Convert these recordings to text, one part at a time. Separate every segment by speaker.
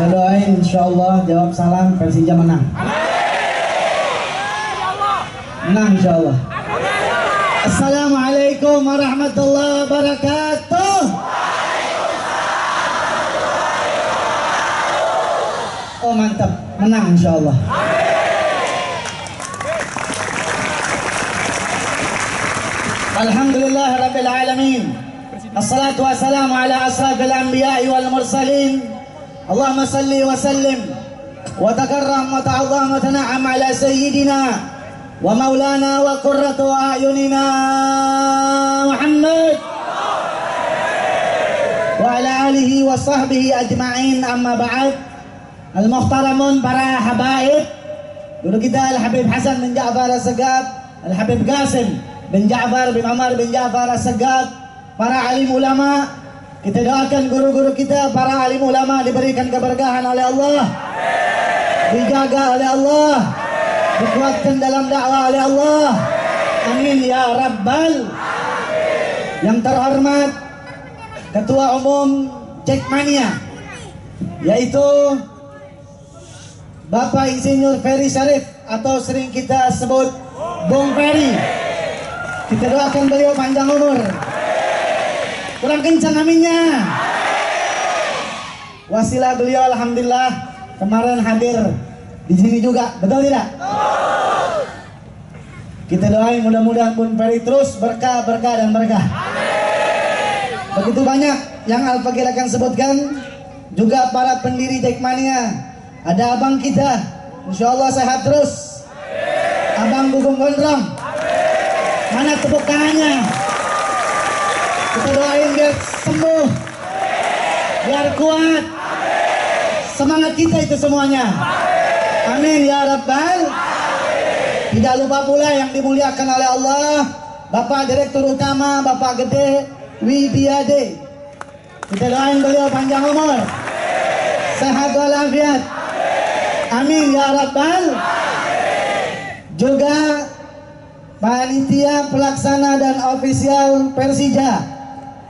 Speaker 1: Saya doain insya Allah jawab salam Persija menang. Menang insya Allah. Assalamualaikum warahmatullahi wabarakatuh. Oh mantap, menang insya Allah. Alhamdulillah Rabbil Alamin Assalatu wassalamu ala asrafil wal mursalin Allahumma salli wa sallim Wa takarram wa ta'adham wa tana'am ala sayyidina Wa maulana wa qurratu a'yunina Muhammad Wa ala alihi wa sahbihi ajma'in amma ba'd Al-Muhtaramun para habaib Dulu kita Al-Habib Hasan bin Ja'far As-Segab Al-Habib Qasim bin Ja'far bin Amar bin Ja'far As-Segab Para alim ulama Kita doakan guru-guru kita Para alim ulama diberikan keberkahan oleh Allah Dijaga oleh Allah Dikuatkan dalam dakwah oleh Allah Amin ya Rabbal Yang terhormat Ketua Umum Jackmania Yaitu Bapak Insinyur Ferry Syarif atau sering kita sebut Bung Ferry. Kita doakan beliau panjang umur. Kurang kencang aminnya. Wasilah beliau alhamdulillah kemarin hadir di sini juga. Betul tidak? Kita doain mudah-mudahan Bung Ferry terus berkah, berkah dan berkah. Begitu banyak yang Al-Fakir akan sebutkan juga para pendiri Jackmania ada abang kita, insya Allah sehat terus. Abang Gugum Gondrong. Mana tepuk tangannya? Kita doain biar sembuh, biar kuat. Semangat kita itu semuanya. Amin ya Rabbal. Tidak lupa pula yang dimuliakan oleh Allah, Bapak Direktur Utama, Bapak Gede Widiade. Kita doain beliau panjang umur, sehat walafiat. Amin ya Rabbal. Juga panitia pelaksana dan ofisial Persija.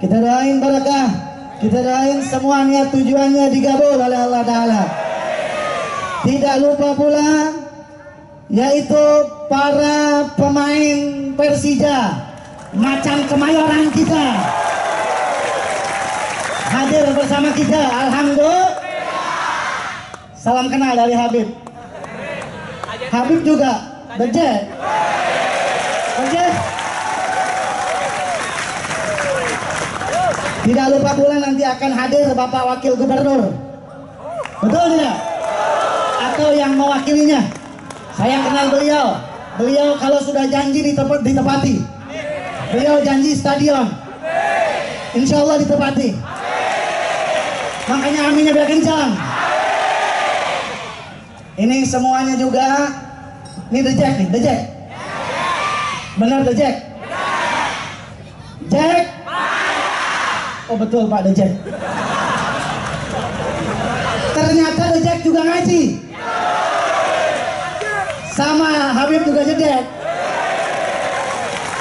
Speaker 1: Kita doain berkah. Kita doain semua niat tujuannya digabul oleh Allah Ta'ala. Tidak lupa pula yaitu para pemain Persija macam kemayoran kita hadir bersama kita. Alhamdulillah. Salam kenal dari Habib. Habib juga. Bejet. Tidak lupa pula nanti akan hadir Bapak Wakil Gubernur. Betul tidak? Atau yang mewakilinya. Saya kenal beliau. Beliau kalau sudah janji ditepat, ditepati. Beliau janji stadion. Insya Allah ditepati. Makanya aminnya biar kencang. Ini semuanya juga ini The Jack nih, The Jack. Benar The Jack? Jack? Oh betul Pak Jack. Ternyata Jack juga ngaji. Sama Habib juga jedek.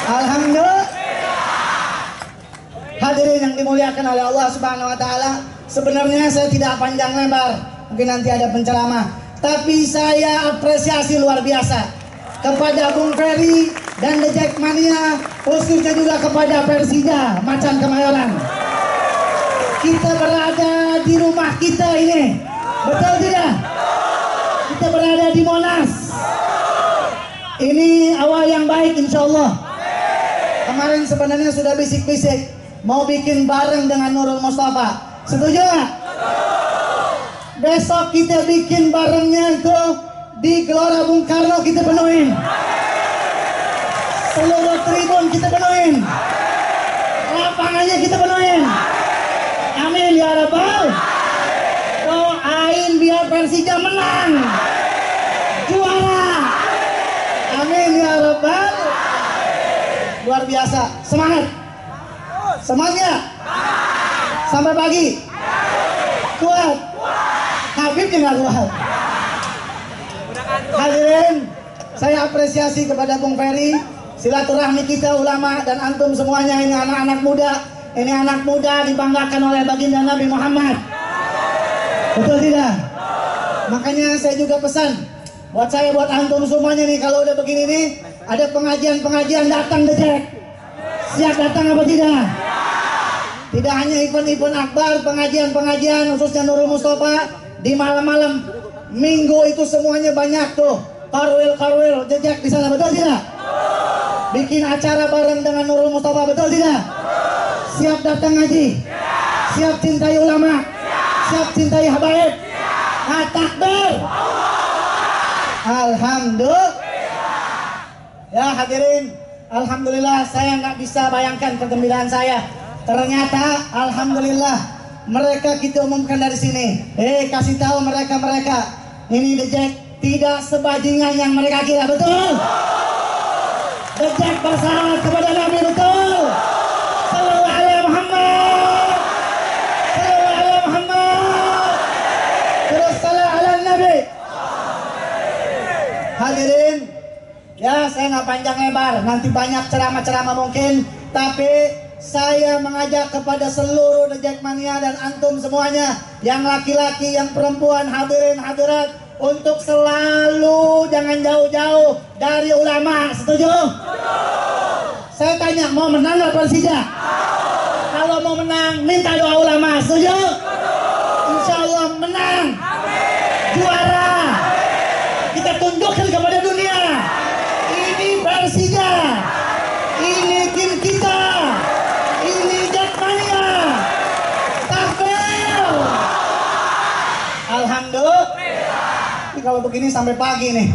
Speaker 1: Alhamdulillah. Hadirin yang dimuliakan oleh Allah Subhanahu wa taala, sebenarnya saya tidak panjang lebar. Mungkin nanti ada penceramah tapi saya apresiasi luar biasa kepada Bung Ferry dan The Jackmania khususnya juga kepada Persija Macan Kemayoran kita berada di rumah kita ini betul tidak? kita berada di Monas ini awal yang baik insya Allah kemarin sebenarnya sudah bisik-bisik mau bikin bareng dengan Nurul Mustafa setuju gak? Besok kita bikin barengnya itu di Gelora Bung Karno kita penuhin. Seluruh tribun kita penuhin. Lapangannya kita penuhin. Amin ya Rabbal. Persija menang. Juara. Amin ya Rabbal. Luar biasa. Semangat. Semangat. Sampai pagi. Kuat. Habib juga kuat. Hadirin, saya apresiasi kepada Bung Ferry, silaturahmi kita ulama dan antum semuanya ini anak-anak muda. Ini anak muda dibanggakan oleh baginda Nabi Muhammad. Betul tidak? Makanya saya juga pesan buat saya buat antum semuanya nih kalau udah begini nih ada pengajian-pengajian datang dejek. Siap datang apa tidak? Tidak hanya event-event akbar, pengajian-pengajian khususnya Nurul Mustafa di malam-malam minggu itu semuanya banyak tuh. Karwil-karwil jejak di sana betul tidak? Bikin acara bareng dengan Nurul Mustafa betul tidak? Siap datang ngaji? Siap cintai ulama? Siap cintai habaib? Ah, takbir. Alhamdulillah. Ya hadirin, Alhamdulillah saya nggak bisa bayangkan kegembiraan saya. Ternyata Alhamdulillah mereka kita umumkan dari sini. Eh kasih tahu mereka mereka ini Jack tidak sebajingan yang mereka kira betul. The Jack bersahabat kepada Nabi betul. Sallallahu alaihi Muhammad. Sallallahu alaihi Muhammad. Terus salam ala Nabi. Hadirin, ya saya nggak panjang lebar, nanti banyak ceramah-ceramah mungkin, tapi saya mengajak kepada seluruh The Mania dan antum semuanya, yang laki-laki, yang perempuan, hadirin hadirat, untuk selalu jangan jauh-jauh dari ulama. Setuju? Saya tanya, mau menang nggak Persija? Kalau mau menang, minta doa ulama. Setuju? Insya Allah menang. Juara. Kita tunjukkan kepada dunia. Ini Persija. Ini tim kita. Ini Jakmania. Takbir. Alhamdulillah. Ini kalau begini sampai pagi nih.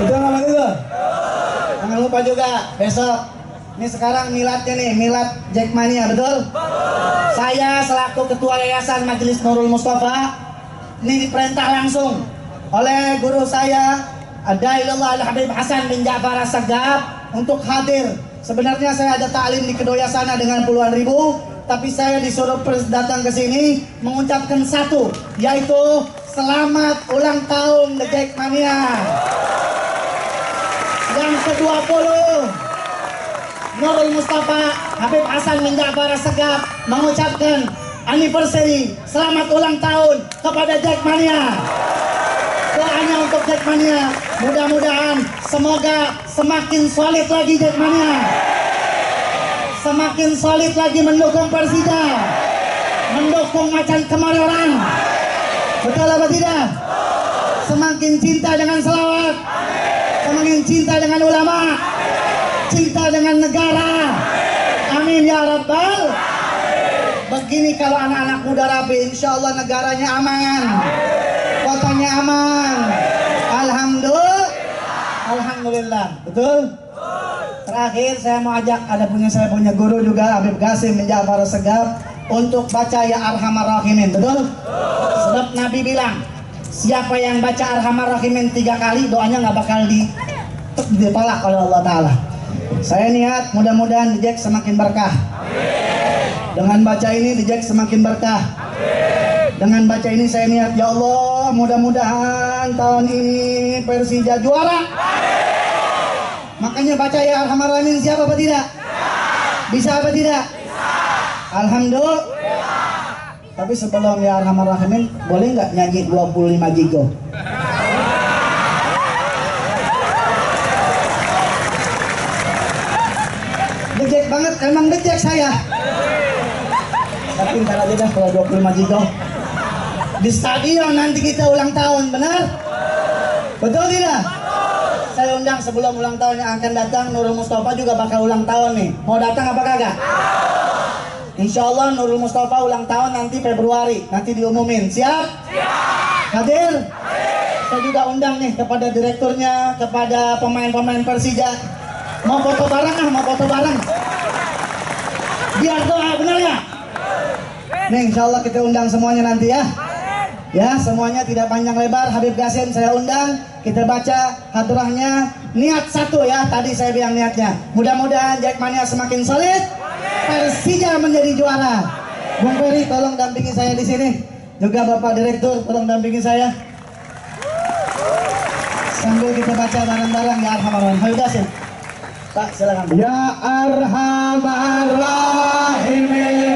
Speaker 1: Betul nggak betul? Jangan lupa juga besok. Ini sekarang miladnya nih, milad Jackmania, betul? Saya selaku ketua yayasan Majelis Nurul Mustafa ini diperintah langsung oleh guru saya Adailullah Al-Habib Hasan bin Ja'far As-Sagab untuk hadir. Sebenarnya saya ada taklim di Kedoya sana dengan puluhan ribu, tapi saya disuruh datang ke sini mengucapkan satu, yaitu selamat ulang tahun The Jackmania. Yang ke-20 Nurul Mustafa Habib Hasan bin Ja'far Segaf mengucapkan anniversary selamat ulang tahun kepada Jackmania. Doanya untuk Jackmania, mudah-mudahan semoga semakin solid lagi Jackmania. Semakin solid lagi mendukung Persija. Mendukung macan kemayoran. Betul apa tidak? Semakin cinta dengan selawat. Semakin cinta dengan ulama cinta dengan negara. Amin ya Rabbal. Begini kalau anak-anak muda rapi, insya Allah negaranya aman, kotanya aman. Alhamdulillah. Alhamdulillah. Betul? Terakhir saya mau ajak ada punya saya punya guru juga Habib Qasim bin Ja'far Segaf untuk baca ya Arhamar Rahimin. Betul? Sebab Nabi bilang siapa yang baca Arhamar Rahimin tiga kali doanya nggak bakal di ditolak oleh Allah Taala. Saya niat mudah-mudahan Jack semakin berkah. Dengan baca ini Jack semakin berkah. Dengan baca ini saya niat ya Allah mudah-mudahan tahun ini Persija juara. Makanya baca ya Arhamar Rahimin siapa apa tidak? Bisa apa tidak? Alhamdulillah. Tapi sebelum ya Rahimin boleh nggak nyanyi 25 gigo? Dejek banget, emang dejek saya. Tapi ntar aja dah kalau 25 giga. Di stadion nanti kita ulang tahun, benar? Betul tidak? Saya undang sebelum ulang tahun yang akan datang Nurul Mustafa juga bakal ulang tahun nih. Mau datang apa kagak? Insya Allah Nurul Mustafa ulang tahun nanti Februari, nanti diumumin. Siap? Siap. Hadir? Saya juga undang nih kepada direkturnya, kepada pemain-pemain Persija. Mau foto bareng ah, mau foto bareng. Biar doa, benar ya? Nih, insya Allah kita undang semuanya nanti ya. Ya, semuanya tidak panjang lebar. Habib Qasim saya undang. Kita baca hadrahnya. Niat satu ya, tadi saya bilang niatnya. Mudah-mudahan Jackmania semakin solid. Persija menjadi juara. Bung Ferry, tolong dampingi saya di sini. Juga Bapak Direktur, tolong dampingi saya. Sambil kita baca bareng-bareng ya Arhamar Rahim. Qasim. Pak, silakan.
Speaker 2: Ya Arhamar Rahimin